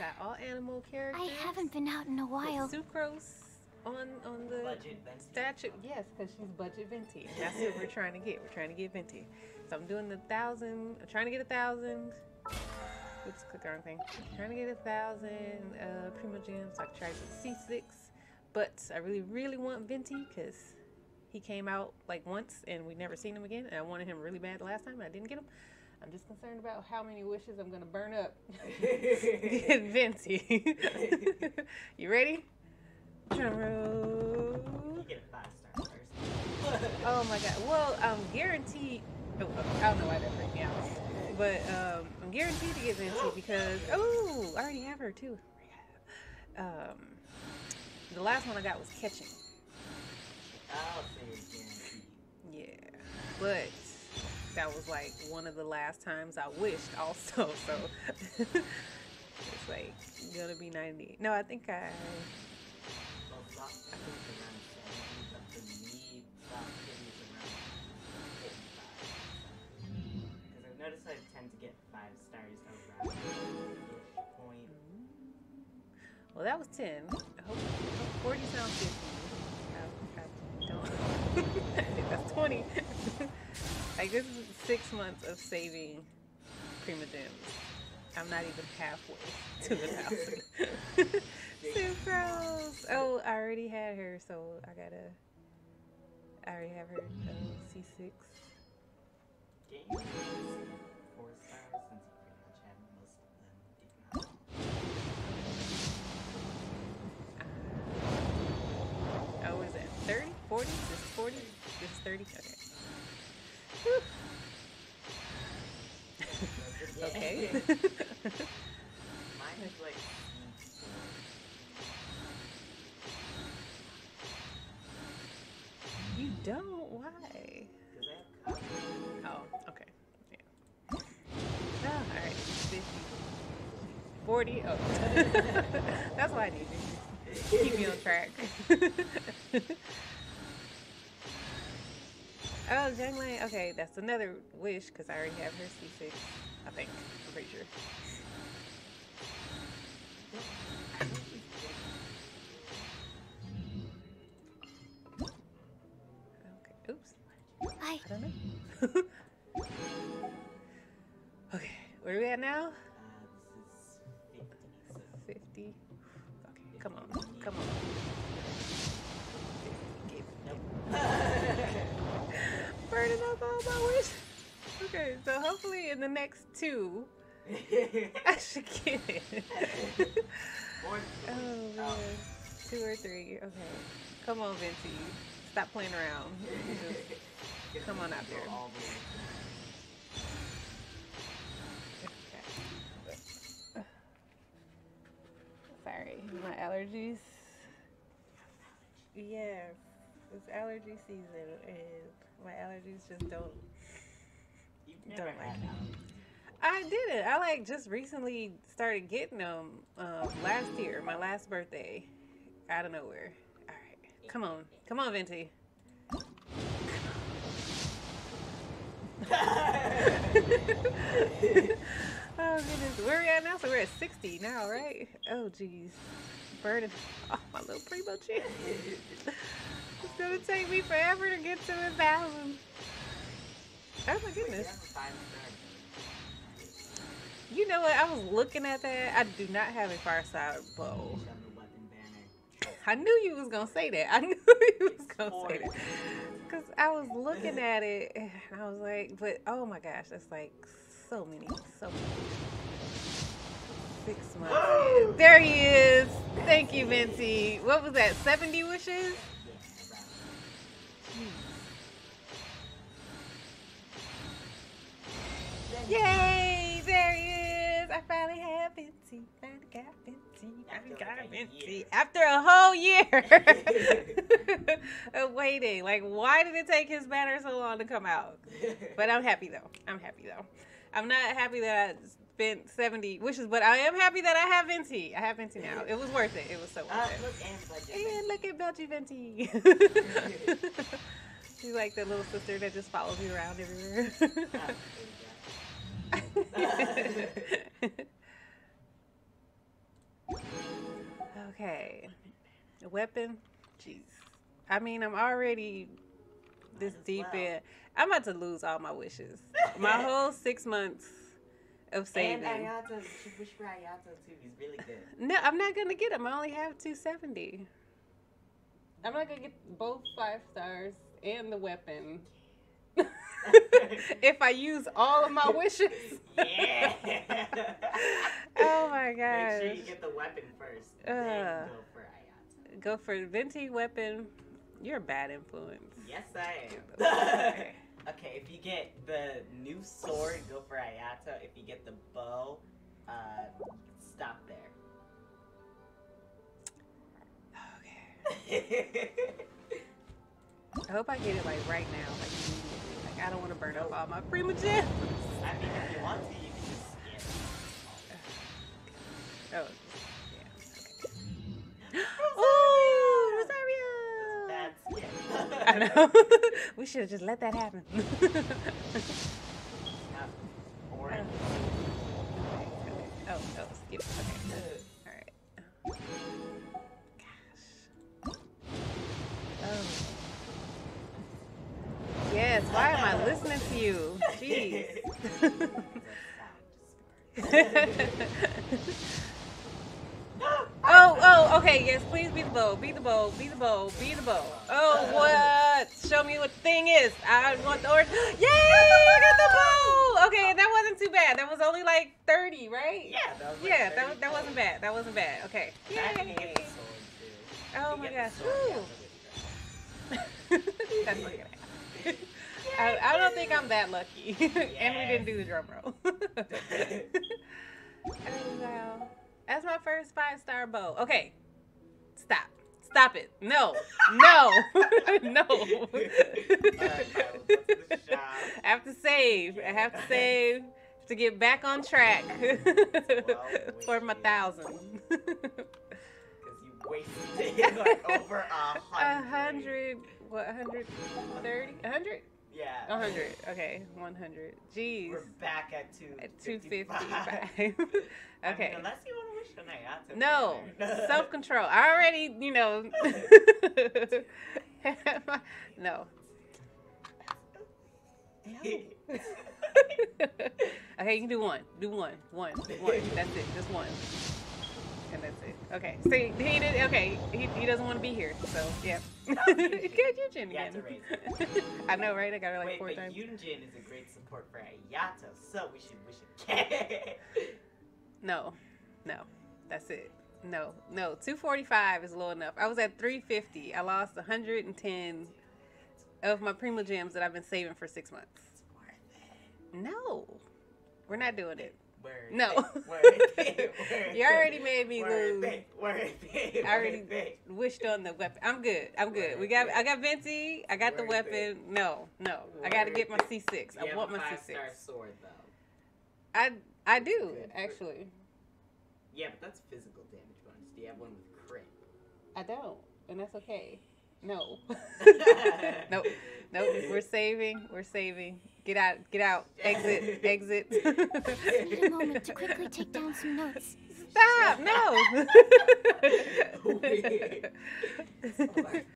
got all animal characters. I haven't been out in a while. Sucrose on on the Budget Venti. statue. Yes, because she's budget venti. That's what we're trying to get. We're trying to get venti. So I'm doing the thousand. I'm trying to get a thousand. Oops, click on thing. trying to get a thousand uh, Primogems. So I tried with C6, but I really, really want venti because he came out like once and we never seen him again. And I wanted him really bad the last time and I didn't get him. I'm just concerned about how many wishes I'm gonna burn up. Get venti. you ready? Drum roll. You get five star. Oh my god. Well, I'm guaranteed. Oh, I don't know why that freaked me out. But um, I'm guaranteed to get Venti because. Oh, I already have her too. Um, the last one I got was catching. I'll say guaranteed. Yeah. But that was like one of the last times I wished also. So it's like gonna be 90. No, I think I. Notice I tend to get five stars over point. Well, that was 10. I hope, 40 sounds 50. Like, this is six months of saving Primogems. I'm not even halfway to the thousand. Sucrose! Oh, I already had her, so I gotta. I already have her uh, C6. Game is four stars since you pretty much have most of them, if not Oh, is that? 30? 40? This 40? This 30? Okay. Okay. Mine is like you don't? Why? because I have copies. Oh, okay. Yeah. Oh, alright. 50. 40? Oh. That's why I need you. Keep me on track. oh, Xiangling. Okay, that's another wish because I already have her C6. I think. I'm pretty sure. Okay. Oops. I I don't know. okay, where are we at now? Uh, this is 50, Okay, so hopefully in the next two, I should get it. Oh man, two or three. Okay, come on, Venti. Stop playing around. Just come on out there. Sorry, my allergies. Yeah, it's allergy season, and my allergies just don't. You've Don't never like I didn't. I like just recently started getting them um, last year, my last birthday, out of nowhere. All right, come on, come on, Venti. oh goodness, where are we at now? So we're at sixty now, right? Oh geez, burning off my little primo chin. it's gonna take me forever to get to a thousand. Oh my goodness. have a five star. You know what? I was looking at that. I do not have a fireside bow. Show the weapon banner. I knew you was gonna say that. I knew you was gonna say that. Cause I was looking at it and I was like, but oh my gosh, that's like so many, so many. Six months. there he is. Thank you, Venti. What was that? Seventy wishes? Finally have Venti. Finally got Venti. Finally After got a Venti. After a whole year of waiting. Like, why did it take his banner so long to come out? But I'm happy though. I'm happy though. I'm not happy that I spent 70 wishes, but I am happy that I have Venti. I have Venti now. It was worth it. It was so worth Uh, it. look, and look at Belgy Venti. She's like the little sister that just follows you around everywhere. weapon? Jeez. I mean, I'm already this deep well. in. I'm about to lose all my wishes. My whole six months of saving. And Ayato, you should wish for Ayato too. He's really good. No, I'm not gonna get them. I only have 270. I'm not gonna get both five stars and the weapon. if I use all of my wishes. yeah. oh my god. Make sure you get the weapon first. Uh. Then go for Ayato. Go for venti weapon. You're a bad influence. Yes, I am. okay, if you get the new sword, go for Ayato. If you get the bow, uh, stop there. Okay. I hope I get it like right now. Like, like I don't want to burn up all my Primogems. I mean, if you want to, you can just skip. Oh, I know. we should have just let that happen. Oh. oh, oh, skip. Okay. All right. Gosh. Oh. Yes. Why am I listening to you? Jeez. oh, okay. Yes, please be the bow. Be the bow. Be the bow. Be the bow. Oh, what? Show me what the thing is. I want the orange. Yay! I got the bow. Okay, that wasn't too bad. That was only like thirty, right? Yeah, that was like Yeah, that, was, that wasn't bad. That wasn't bad. Okay. I Yay! get the sword too. Oh my gosh. Woo. yeah, the witch That's gonna happen. I, I don't think I'm that lucky. and we didn't do the drum roll. oh, wow. That's my first five star bow. Okay. Stop. Stop it. No. No. no. I will to the. I have to save. I have to save to get back on track for my thousand. Because you wasted like over a hundred. A hundred. what, a hundred thirty? A hundred? Yeah. A hundred. Okay, one hundred. Jeez. We're back at two. At two fifty 55. five. I okay. mean, unless you want to wish on Ayato. No, self control. I already, you know. no. okay, you can do one. Do one. One. One. That's it. Just one. And that's it. Okay. See, he did. Okay, he, he doesn't want to be here. So yeah. You have again. I know, right? I got it like Wait, four but times. Yunjin is a great support for Ayato, so we should wish again. No, no, that's it. No, no, 245 is low enough. I was at 350. I lost 110 of my Primogems that I've been saving for six months. it's worth it. No, we're not doing it. Worth No. worth You already made me lose. I already wished on the weapon. I'm good. I'm good. We got. I got Venti. I got the weapon. No, no. I got to get my C6. You I want my five-star C6. sword, though. I I do actually. Yeah, but that's physical damage bonus. Do you have one with crit? I don't, and that's okay. No. nope. Nope. We're saving. We're saving. Get out. Get out. Exit. Exit. I need a moment to quickly take down some notes. Stop. No. Weird.